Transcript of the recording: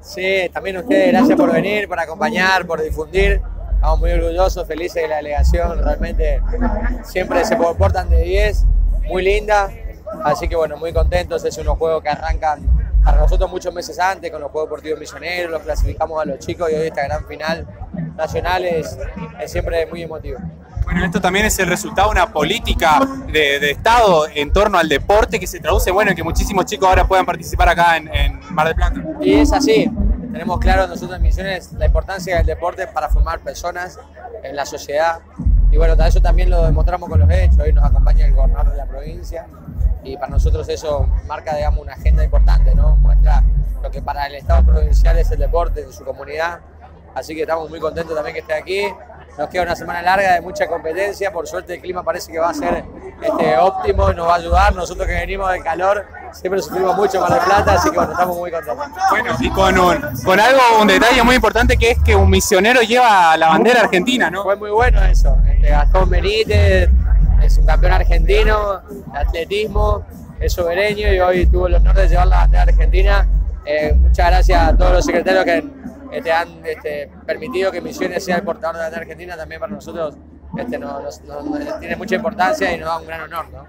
Sí, también ustedes, gracias por venir, por acompañar, por difundir. Estamos muy orgullosos, felices de la delegación, realmente siempre se comportan de 10, muy linda. Así que bueno, muy contentos, es unos juegos que arrancan para nosotros muchos meses antes con los Juegos Deportivos Misioneros, los clasificamos a los chicos y hoy esta gran final nacional es, es siempre muy emotivo. Bueno, esto también es el resultado de una política de, de, Estado en torno al deporte que se traduce bueno en que muchísimos chicos ahora puedan participar acá en, en Mar del Plata. Y es así, tenemos claro nosotros en Misiones la importancia del deporte para formar personas en la sociedad. Y bueno, eso también lo demostramos con los hechos. Hoy nos acompaña el gobernador de la provincia y para nosotros eso marca, digamos, una agenda importante, ¿no? Muestra lo que para el Estado provincial es el deporte en su comunidad. Así que estamos muy contentos también que esté aquí. Nos queda una semana larga de mucha competencia. Por suerte el clima parece que va a ser este, óptimo nos va a ayudar. Nosotros que venimos del calor siempre sufrimos mucho Mar del Plata, así que bueno, estamos muy contentos. Bueno, y con, un, con algo, un detalle muy importante que es que un misionero lleva la bandera argentina, ¿no? Fue muy bueno eso. Este, Gastón Benítez es un campeón argentino de atletismo, es sobereño y hoy tuvo el honor de llevar la bandera argentina. Eh, muchas gracias a todos los secretarios que este, han este, permitido que Misiones sea el portador de la argentina. También para nosotros este, nos, nos, nos, tiene mucha importancia y nos da un gran honor. ¿no?